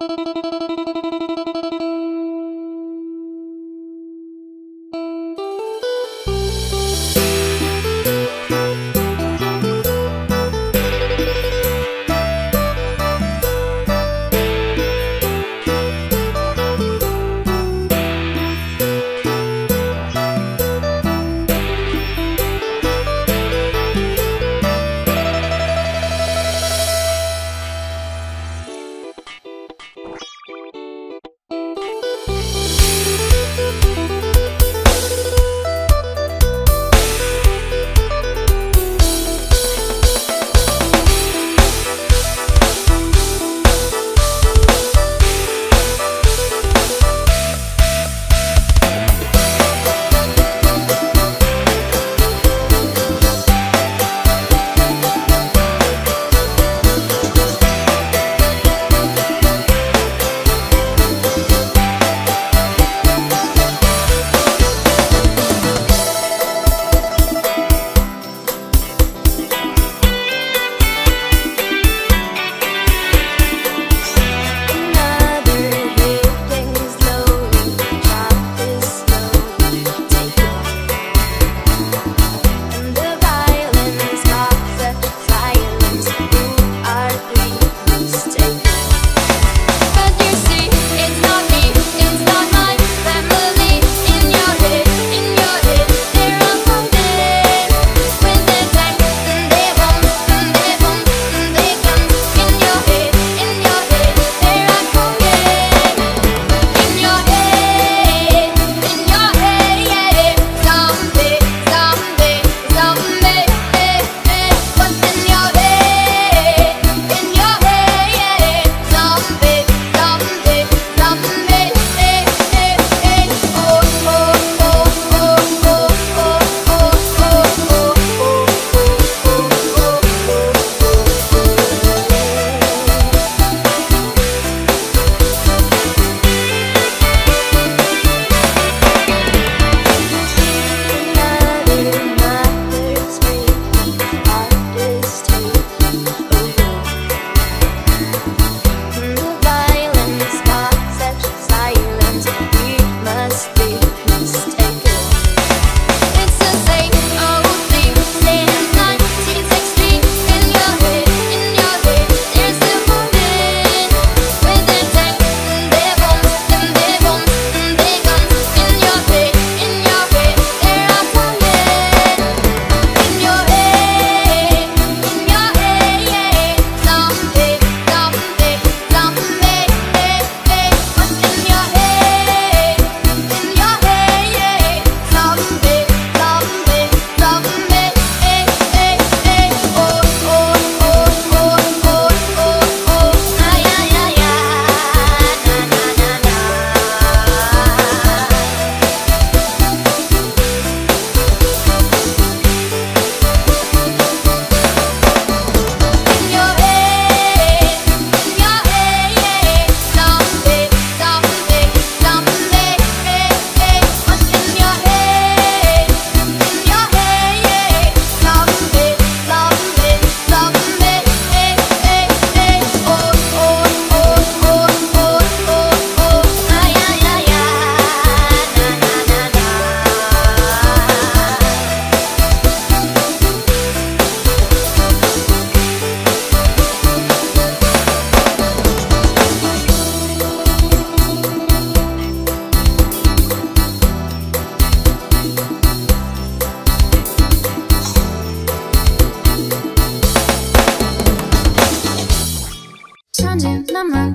you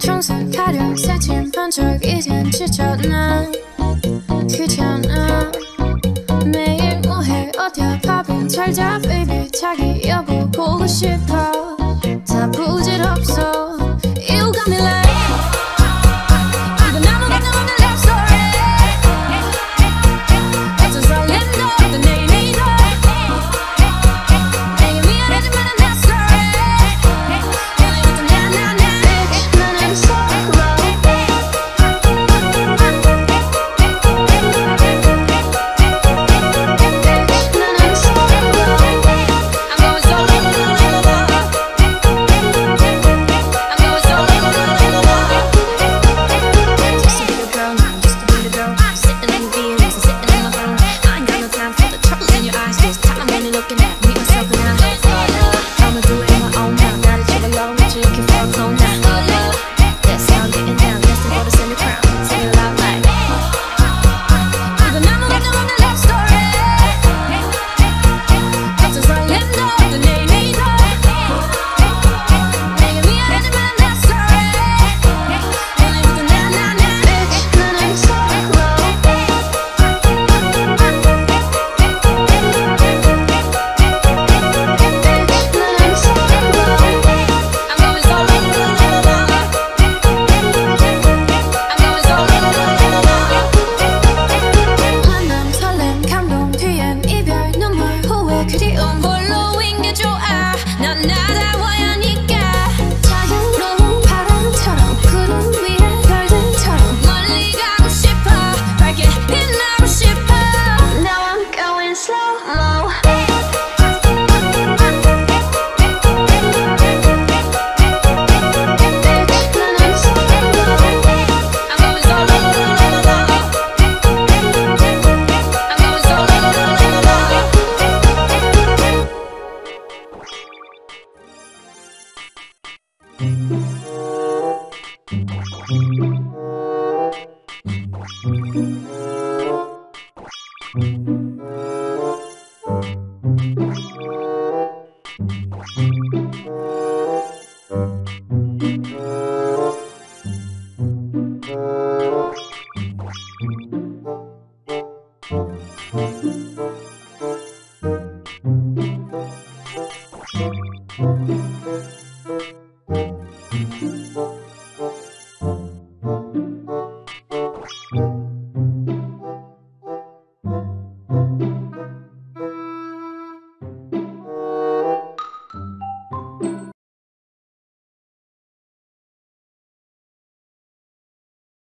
청산 가련 새침 번쩍 이젠 지쳤나? 귀찮아. 매일 뭐해 어디야? 밥은 잘자 baby 자기 여보 보고 싶어. following at your eye. not nah,